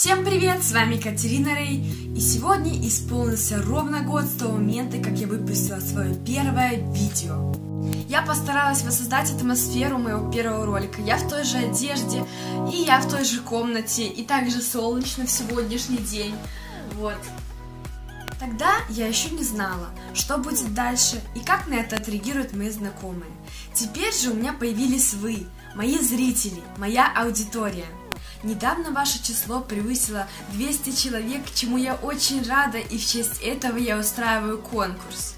Всем привет, с вами Катерина Рей, и сегодня исполнился ровно год с того момента, как я выпустила свое первое видео. Я постаралась воссоздать атмосферу моего первого ролика. Я в той же одежде, и я в той же комнате, и также солнечно в сегодняшний день. Вот. Тогда я еще не знала, что будет дальше и как на это отреагируют мои знакомые. Теперь же у меня появились вы, мои зрители, моя аудитория. Недавно ваше число превысило 200 человек, чему я очень рада, и в честь этого я устраиваю конкурс.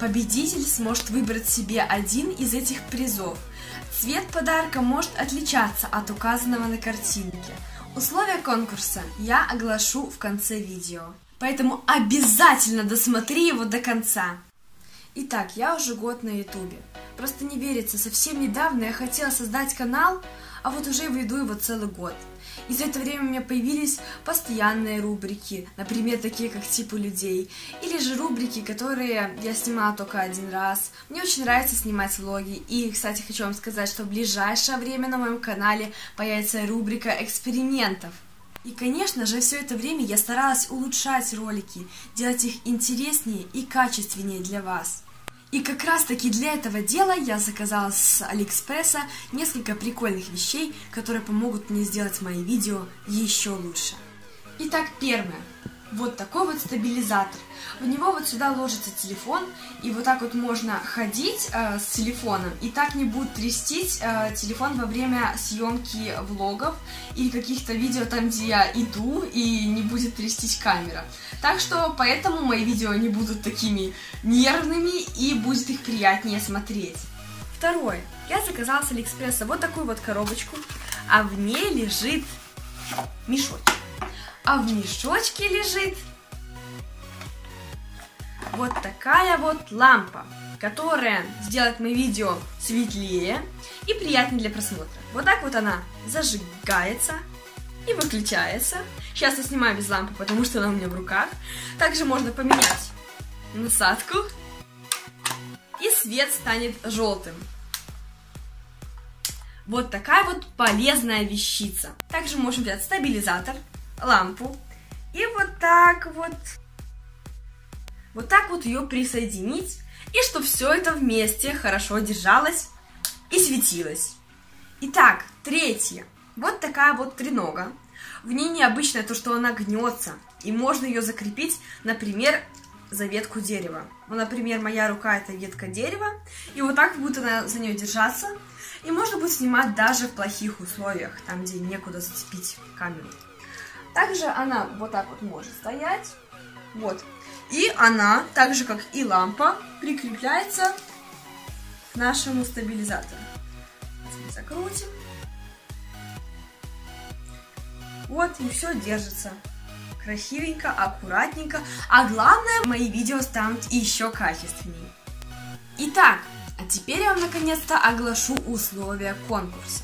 Победитель сможет выбрать себе один из этих призов. Цвет подарка может отличаться от указанного на картинке. Условия конкурса я оглашу в конце видео. Поэтому обязательно досмотри его до конца. Итак, я уже год на ютубе. Просто не верится, совсем недавно я хотела создать канал, а вот уже веду его целый год. И за это время у меня появились постоянные рубрики, например, такие как «Типы людей», или же рубрики, которые я снимала только один раз. Мне очень нравится снимать влоги, и, кстати, хочу вам сказать, что в ближайшее время на моем канале появится рубрика экспериментов. И, конечно же, все это время я старалась улучшать ролики, делать их интереснее и качественнее для вас. И как раз таки для этого дела я заказала с Алиэкспресса несколько прикольных вещей, которые помогут мне сделать мои видео еще лучше. Итак, первое вот такой вот стабилизатор. В него вот сюда ложится телефон, и вот так вот можно ходить э, с телефоном, и так не будет трястись э, телефон во время съемки влогов или каких-то видео там, где я иду, и не будет трястись камера. Так что поэтому мои видео не будут такими нервными, и будет их приятнее смотреть. Второе. Я заказала с Алиэкспресса вот такую вот коробочку, а в ней лежит мешочек а в мешочке лежит вот такая вот лампа, которая сделает мои видео светлее и приятнее для просмотра. Вот так вот она зажигается и выключается. Сейчас я снимаю без лампы, потому что она у меня в руках. Также можно поменять насадку, и свет станет желтым. Вот такая вот полезная вещица. Также можем взять стабилизатор, лампу и вот так вот, вот так вот ее присоединить, и чтобы все это вместе хорошо держалось и светилось. Итак, третье. Вот такая вот тренога. В ней необычное то, что она гнется, и можно ее закрепить, например, за ветку дерева. Ну, например, моя рука это ветка дерева, и вот так будет она за нее держаться, и можно будет снимать даже в плохих условиях, там, где некуда зацепить камеру. Также она вот так вот может стоять. Вот. И она, так же как и лампа, прикрепляется к нашему стабилизатору. Закрутим. Вот, и все держится. Красивенько, аккуратненько. А главное, мои видео станут еще качественнее. Итак, а теперь я вам наконец-то оглашу условия конкурса.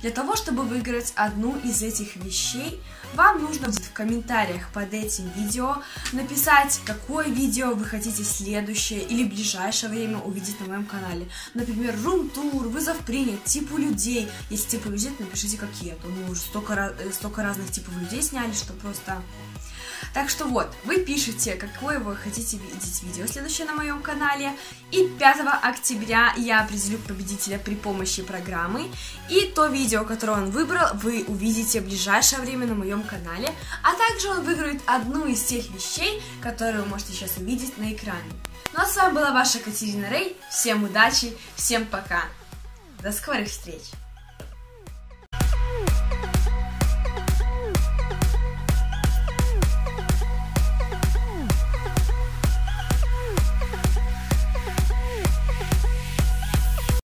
Для того, чтобы выиграть одну из этих вещей, вам нужно в комментариях под этим видео написать, какое видео вы хотите следующее или в ближайшее время увидеть на моем канале. Например, рум-тур, вызов принят, типу людей. Если типы людей, напишите какие, то мы уже столько, э, столько разных типов людей сняли, что просто так что вот, вы пишете, какое вы хотите видеть видео следующее на моем канале. И 5 октября я определю победителя при помощи программы. И то видео, которое он выбрал, вы увидите в ближайшее время на моем канале. А также он выиграет одну из тех вещей, которые вы можете сейчас увидеть на экране. Ну а с вами была ваша Катерина Рей. Всем удачи, всем пока. До скорых встреч!